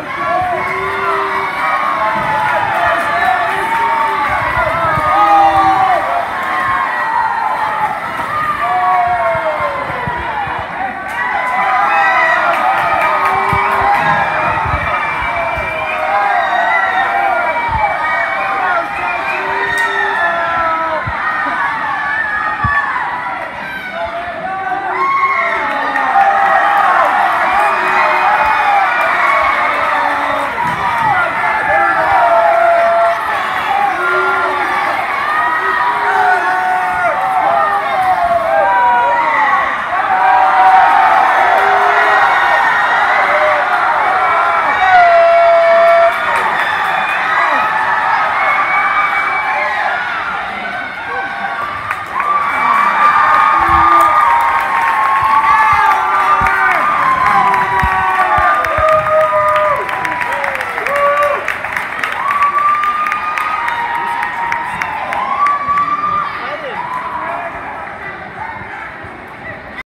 go, go!